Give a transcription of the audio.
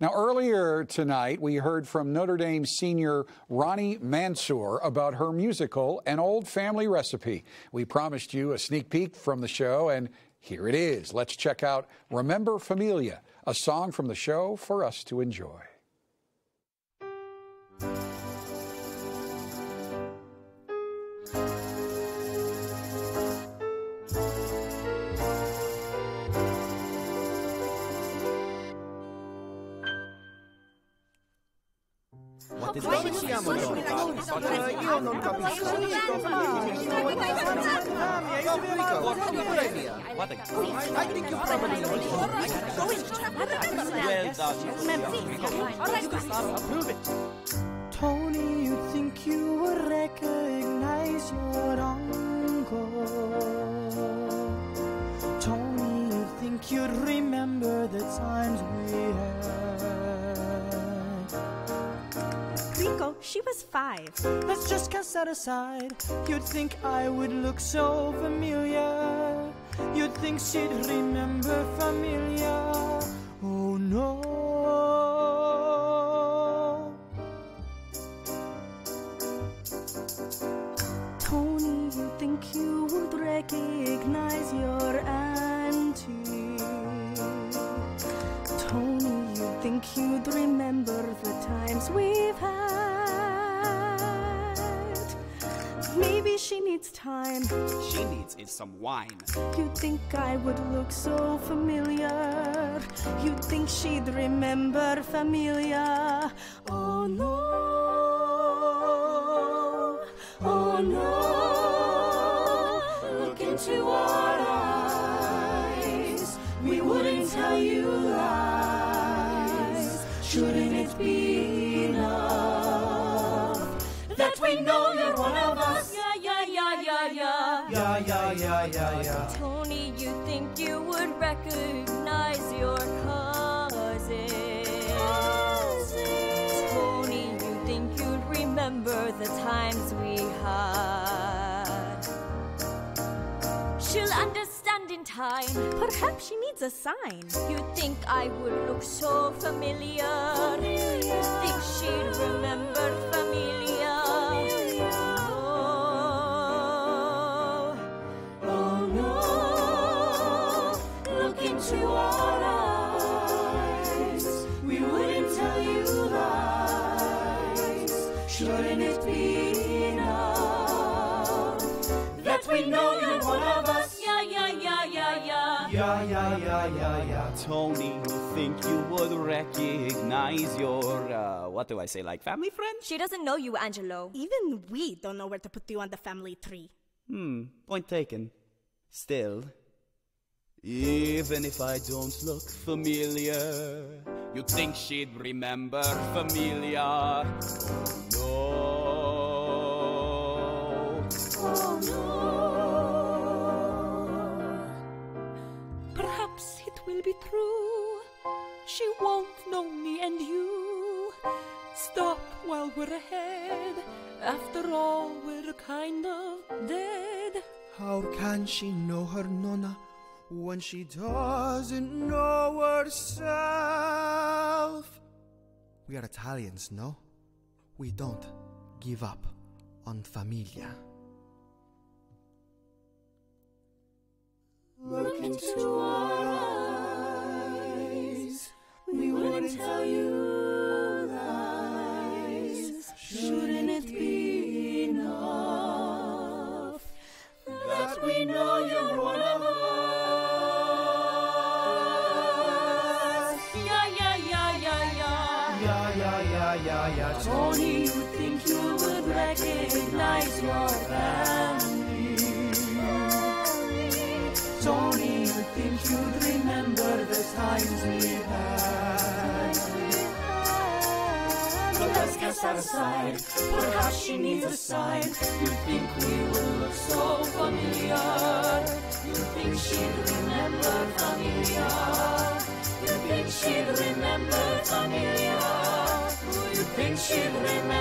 Now, earlier tonight, we heard from Notre Dame senior Ronnie Mansour about her musical, An Old Family Recipe. We promised you a sneak peek from the show, and here it is. Let's check out Remember Familia, a song from the show for us to enjoy. Dove siamo noi? io non capisco. I think you probably. Well done. Tony, you think you would recognize your uncle? Tony, you think you'd remember the times we had? Rico, she was five. Let's just cast that aside. You'd think I would look so familiar. You'd think she'd remember familia. Oh no. Think you'd remember the times we've had. Maybe she needs time. She needs is some wine. You'd think I would look so familiar. You'd think she'd remember familia. Oh no. Shouldn't it be enough that we know you're one of us? Yeah, yeah, yeah, yeah, yeah. Yeah, yeah, yeah, yeah, yeah. Tony, you think you would recognize your cousin. Tony, you think you'd remember the times we had. She'll understand time. Perhaps she needs a sign. You think I would look so familiar. You think she'd remember familia? Oh, Oh no, look into our eyes. We wouldn't tell you lies. Shouldn't it be enough that we know you're one of us? Yeah. Yeah, yeah, yeah, yeah, yeah. Tony, you think you would recognize your, uh, what do I say, like family friend? She doesn't know you, Angelo. Even we don't know where to put you on the family tree. Hmm, point taken. Still, even if I don't look familiar, you'd think she'd remember familia. Oh no. Perhaps She won't know me and you. Stop while we're ahead. After all, we're kind of dead. How can she know her nonna when she doesn't know herself? We are Italians, no? We don't give up on familia. Look into our Wouldn't tell you lies. Shouldn't it be enough that we know you're one of us? Yeah, yeah, yeah, yeah, yeah. Yeah, yeah, yeah, yeah, yeah. Tony, you think you would recognize your family. Tony, you think you'd remember the times we had. That aside. Perhaps she needs a sign. You think we would look so familiar. You think she'd remember familia. You think she'd remember familia. You think she'd remember